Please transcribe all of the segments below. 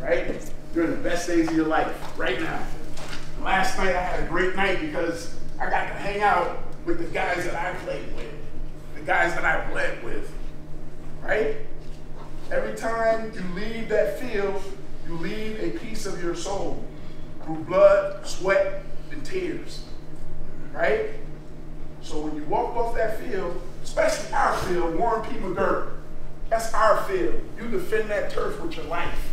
right? During the best days of your life, right now. Last night I had a great night because I got to hang out with the guys that I played with, the guys that I bled with, right? Every time you leave that field, you leave a piece of your soul through blood, sweat, and tears, right? So when you walk off that field, especially our field, Warren P. McGuirk, that's our field. You defend that turf with your life.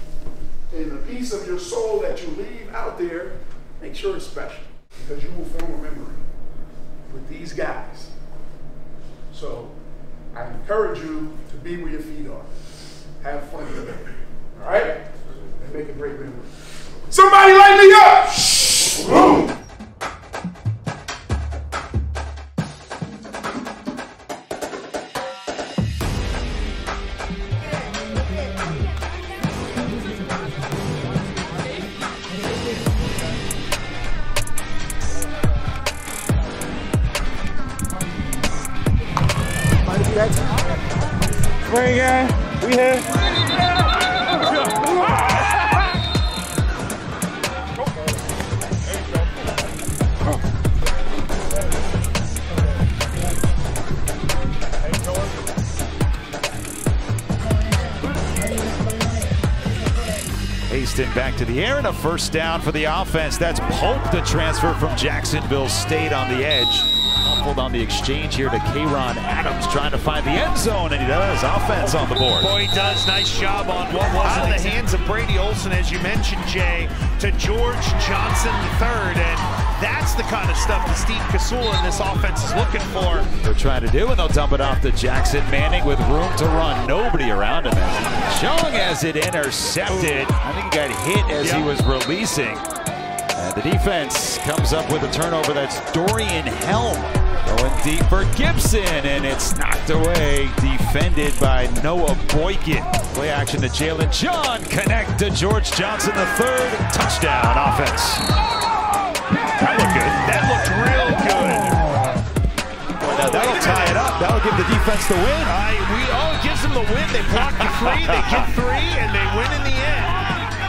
And the piece of your soul that you leave out there, make sure it's special because you will form a memory with these guys. So I encourage you to be where your feet are. Have fun it. All right? And make a great memory. Somebody light me up! Boom! Spring guy, we here. Haston back to the air and a first down for the offense. That's Pope, the transfer from Jacksonville State on the edge. Muffled on the exchange here to Kayron Adams trying to find the end zone, and he does. Offense on the board. Boy, he does. Nice job on what was out of the hands of Brady Olson, as you mentioned, Jay, to George Johnson III. And that's the kind of stuff that Steve Casula and this offense is looking for. They're trying to do, and they'll dump it off to Jackson Manning with room to run. Nobody around him. Chung has it intercepted. I think he got hit as he was releasing. And the defense comes up with a turnover. That's Dorian Helm going deep for Gibson, and it's knocked away. Defended by Noah Boykin. Play action to Jalen John. Connect to George Johnson, the third touchdown offense. That looked good. That looked real good. Now that'll tie it up. That'll give the defense the win. I, we, oh, it gives them the win. They block the three, they get three, and they win in the end.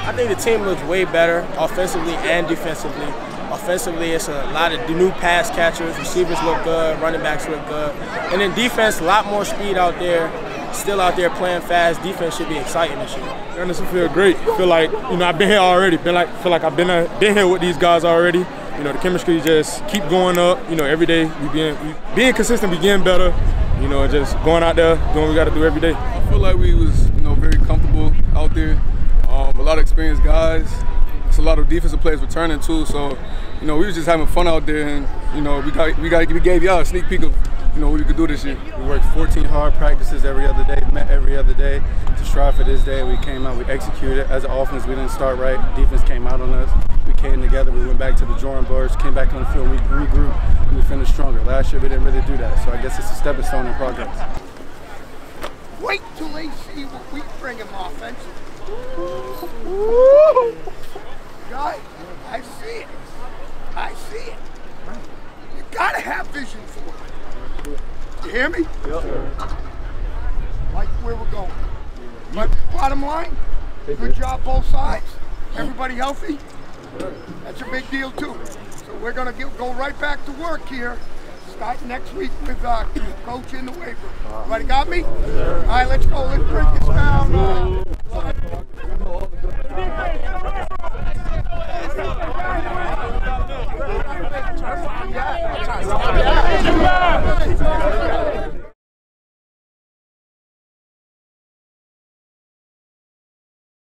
I think the team looks way better offensively and defensively. Offensively, it's a lot of new pass catchers. Receivers look good. Running backs look good. And then defense, a lot more speed out there. Still out there playing fast. Defense should be exciting this year. Honestly, feel great. Feel like you know I've been here already. Been like feel like I've been uh, been here with these guys already. You know the chemistry just keep going up. You know every day we being we, being consistent, we getting better. You know just going out there doing what we got to do every day. I feel like we was you know very comfortable out there. Um, a lot of experienced guys. It's a lot of defensive players returning too. So, you know, we was just having fun out there, and you know, we got we got we gave y'all a sneak peek of you know what we could do this year. We worked 14 hard practices every other day, met every other day to strive for this day. We came out, we executed. As an offense, we didn't start right. Defense came out on us. We came together. We went back to the drawing boards, came back on the field, we regrouped, and we finished stronger. Last year, we didn't really do that. So I guess it's a stepping stone in progress. Wait till they see what we bring them offensively. Guys, I see it. I see it. You gotta have vision for it. You hear me? Yep. Like where we're going. But bottom line, good job both sides. Everybody healthy? That's a big deal too. So we're gonna get, go right back to work here. Start next week with uh, coach in the room. Everybody got me? All right, let's go. Let's break this